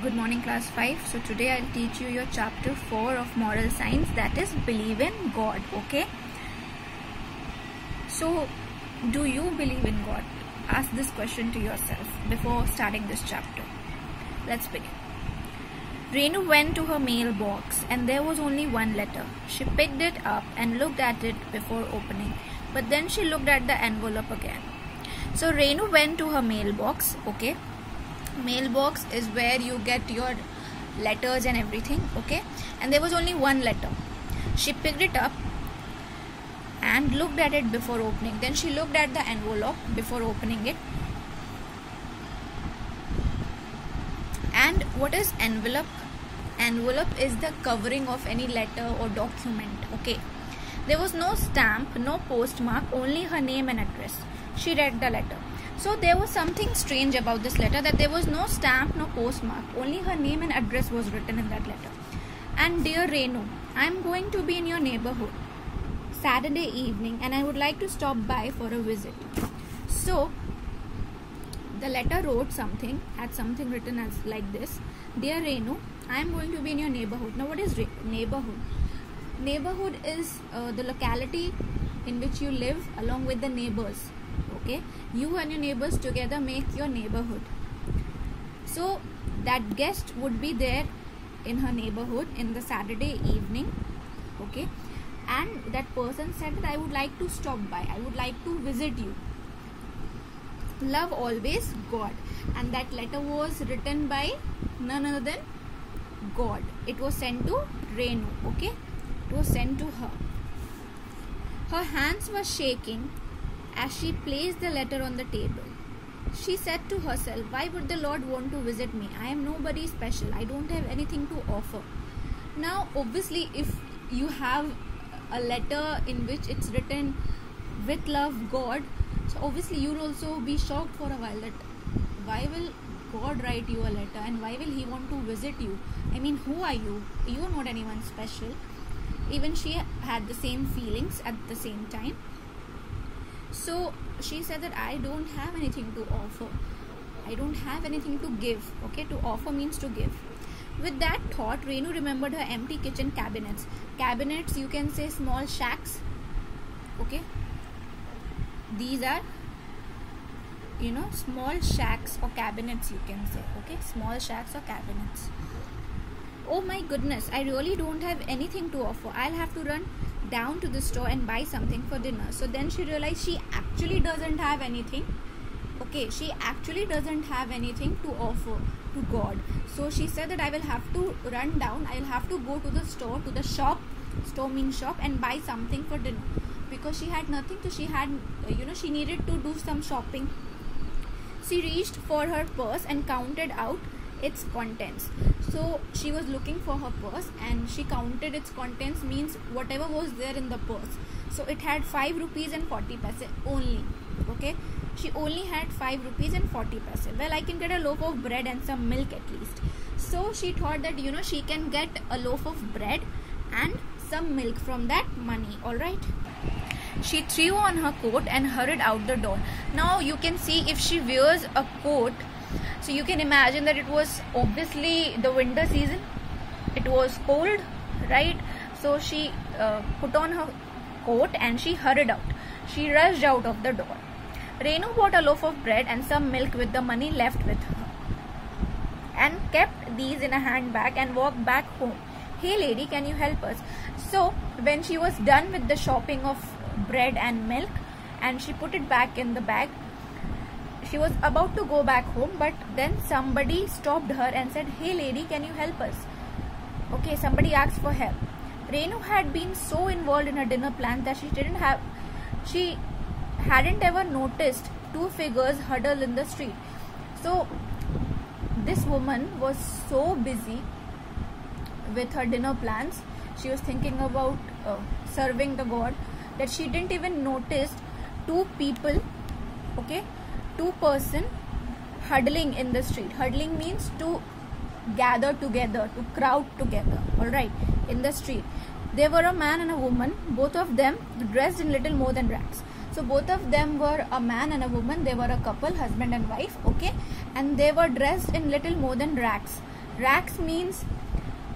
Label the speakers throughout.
Speaker 1: Good morning, class 5. So, today I'll teach you your chapter 4 of moral science that is believe in God. Okay. So, do you believe in God? Ask this question to yourself before starting this chapter. Let's begin. Renu went to her mailbox and there was only one letter. She picked it up and looked at it before opening, but then she looked at the envelope again. So Renu went to her mailbox, okay? Mailbox is where you get your letters and everything, okay? And there was only one letter. She picked it up and looked at it before opening. Then she looked at the envelope before opening it. And what is envelope? Envelope is the covering of any letter or document, okay? There was no stamp, no postmark, only her name and address. She read the letter. So there was something strange about this letter that there was no stamp, no postmark, only her name and address was written in that letter. And dear Renu, I am going to be in your neighborhood Saturday evening and I would like to stop by for a visit. So the letter wrote something, had something written as like this Dear Renu, I am going to be in your neighborhood. Now, what is neighborhood? Neighborhood is uh, the locality in which you live along with the neighbors. Okay, you and your neighbors together make your neighborhood. So, that guest would be there in her neighborhood in the Saturday evening. Okay, and that person said that I would like to stop by, I would like to visit you love always God. And that letter was written by none other than God. It was sent to Renu. Okay, it was sent to her. Her hands were shaking as she placed the letter on the table. She said to herself, Why would the Lord want to visit me? I am nobody special. I don't have anything to offer. Now, obviously, if you have a letter in which it's written with love, God, so obviously you'll also be shocked for a while that why will God write you a letter and why will He want to visit you? I mean, who are you? You are not anyone special. Even she had the same feelings at the same time. So she said that I don't have anything to offer. I don't have anything to give. Okay, to offer means to give. With that thought, Renu remembered her empty kitchen cabinets. Cabinets, you can say small shacks. Okay, these are you know small shacks or cabinets you can say okay small shacks or cabinets oh my goodness i really don't have anything to offer i'll have to run down to the store and buy something for dinner. So then she realized she actually doesn't have anything. Okay she actually doesn't have anything to offer to god. So she said that i will have to run down i'll have to go to the store to the shop store means shop and buy something for dinner. Because she had nothing so she had you know she needed to do some shopping. She reached for her purse and counted out its contents. So she was looking for her purse and she counted its contents means whatever was there in the purse. So it had 5 rupees and 40 paise only okay? She only had 5 rupees and 40 paise. Well i can get a loaf of bread and some milk at least. So she thought that you know she can get a loaf of bread and some milk from that money all right she threw on her coat and hurried out the door. Now you can see if she wears a coat, so you can imagine that it was obviously the winter season. It was cold, right? So she uh, put on her coat and she hurried out. She rushed out of the door. Renu bought a loaf of bread and some milk with the money left with her and kept these in a handbag and walked back home. Hey lady, can you help us? So when she was done with the shopping of bread and milk and she put it back in the bag she was about to go back home but then somebody stopped her and said hey lady can you help us? Okay somebody asked for help. Renu had been so involved in her dinner plan that she didn't have she hadn't ever noticed two figures huddled in the street. So this woman was so busy with her dinner plans she was thinking about uh, serving the god that she didn't even notice two people okay two person huddling in the street. Huddling means to gather together to crowd together all right in the street. There were a man and a woman both of them dressed in little more than rags. So both of them were a man and a woman they were a couple husband and wife okay and they were dressed in little more than rags. Rags means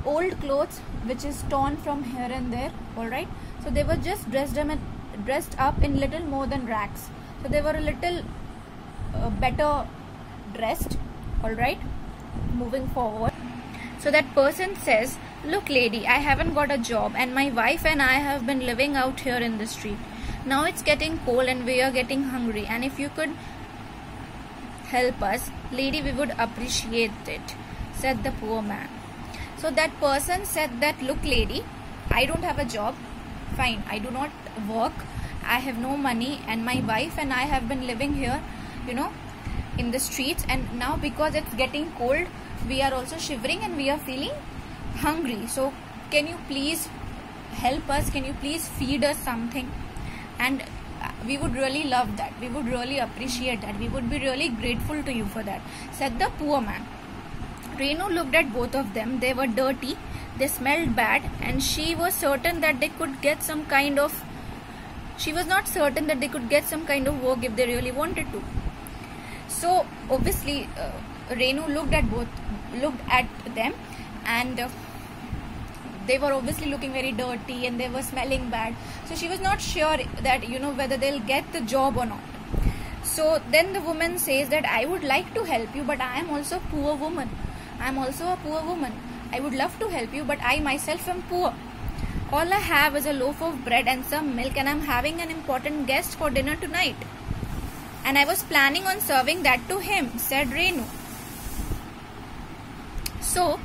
Speaker 1: old clothes which is torn from here and there all right. So they were just dressed them dressed up in little more than rags. So they were a little better dressed all right moving forward. So that person says look lady i haven't got a job and my wife and i have been living out here in the street. Now it's getting cold and we are getting hungry and if you could help us lady we would appreciate it said the poor man. So that person said that look lady i don't have a job. Fine i do not work. I have no money and my wife and i have been living here you know in the streets. And now because it's getting cold we are also shivering and we are feeling hungry. So can you please help us? Can you please feed us something? And uh, we would really love that. We would really appreciate that. We would be really grateful to you for that. Said the poor man. Renu looked at both of them. They were dirty. They smelled bad. And she was certain that they could get some kind of she was not certain that they could get some kind of work if they really wanted to so obviously uh, Renu looked at both looked at them and uh, they were obviously looking very dirty and they were smelling bad. So she was not sure that you know whether they'll get the job or not. So then the woman says that i would like to help you but i am also a poor woman. I am also a poor woman. I would love to help you but i myself am poor. All i have is a loaf of bread and some milk and i'm having an important guest for dinner tonight and i was planning on serving that to him said renu. So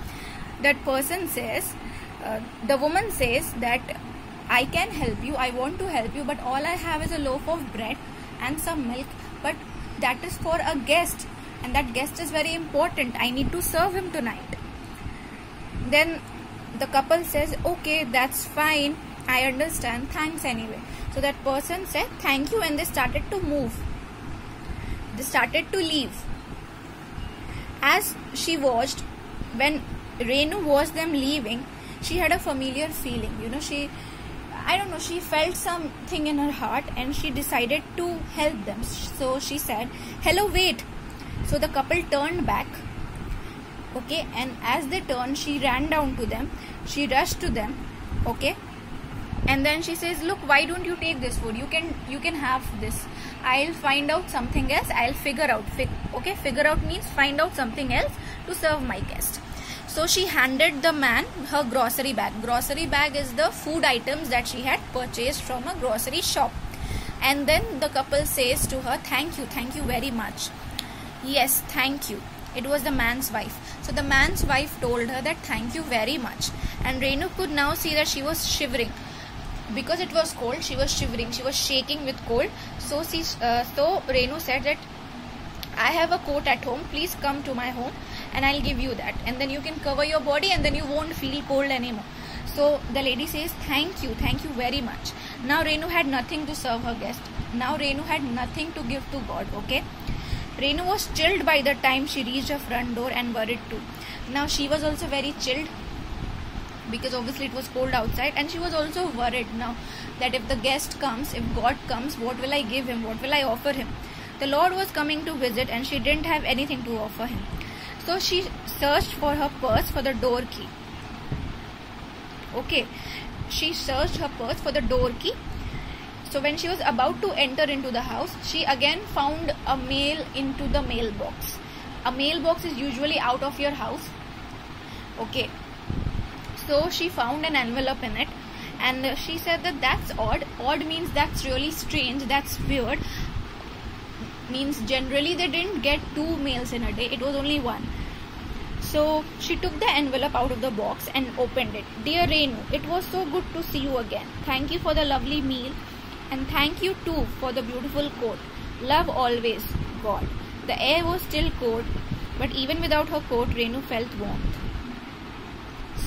Speaker 1: that person says uh, the woman says that i can help you i want to help you but all i have is a loaf of bread and some milk but that is for a guest and that guest is very important i need to serve him tonight. Then the couple says okay that's fine i understand thanks anyway. So that person said thank you and they started to move they started to leave as she watched when Renu watched them leaving, she had a familiar feeling. You know, she, I don't know, she felt something in her heart and she decided to help them. So she said, Hello, wait. So the couple turned back. Okay, and as they turned, she ran down to them. She rushed to them. Okay, and then she says, Look, why don't you take this food? You can, you can have this. I'll find out something else. I'll figure out. Okay, figure out means find out something else to serve my guest. So she handed the man her grocery bag. Grocery bag is the food items that she had purchased from a grocery shop. And then the couple says to her, Thank you, thank you very much. Yes, thank you. It was the man's wife. So the man's wife told her that thank you very much. And Renu could now see that she was shivering. Because it was cold, she was shivering. She was shaking with cold. So she, uh, so Renu said that I have a coat at home. Please come to my home and I'll give you that. And then you can cover your body and then you won't feel cold anymore. So the lady says, Thank you, thank you very much. Now Renu had nothing to serve her guest. Now Renu had nothing to give to God, okay? Renu was chilled by the time she reached her front door and worried too. Now she was also very chilled because obviously it was cold outside and she was also worried now that if the guest comes, if God comes, what will I give him? What will I offer him? The Lord was coming to visit and she didn't have anything to offer him. So she searched for her purse for the door key. Okay, she searched her purse for the door key. So when she was about to enter into the house, she again found a mail into the mailbox. A mailbox is usually out of your house. Okay, so she found an envelope in it and she said that that's odd. Odd means that's really strange that's weird. Means generally they didn't get two mails in a day. It was only one. So she took the envelope out of the box and opened it. Dear Renu it was so good to see you again. Thank you for the lovely meal and thank you too for the beautiful coat. Love always God. The air was still cold but even without her coat Renu felt warmth.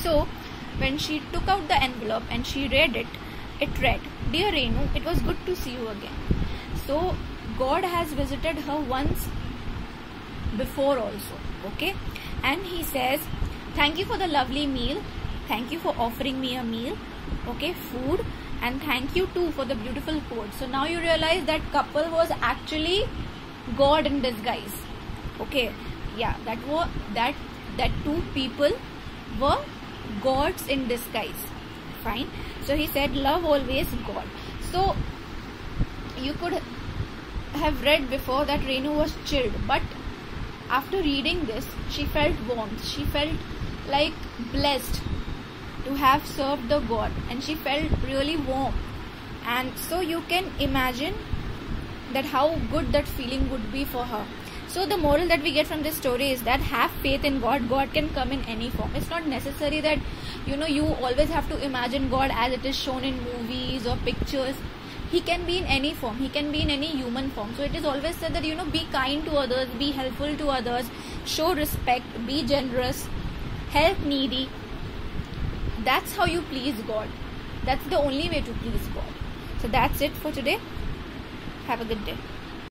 Speaker 1: So when she took out the envelope and she read it it read dear Renu it was good to see you again so God has visited her once before also. Okay. And he says, Thank you for the lovely meal. Thank you for offering me a meal. Okay. Food. And thank you too for the beautiful coat. So now you realize that couple was actually God in disguise. Okay. Yeah. That was that that two people were gods in disguise. Fine. So he said love always god. So you could have read before that Renu was chilled but after reading this she felt warmth she felt like blessed to have served the god and she felt really warm. And so you can imagine that how good that feeling would be for her so the moral that we get from this story is that have faith in god. God can come in any form. It's not necessary that you know you always have to imagine god as it is shown in movies or pictures. He can be in any form. He can be in any human form. So it is always said that you know be kind to others be helpful to others show respect be generous help needy. That's how you please god. That's the only way to please god. So that's it for today. Have a good day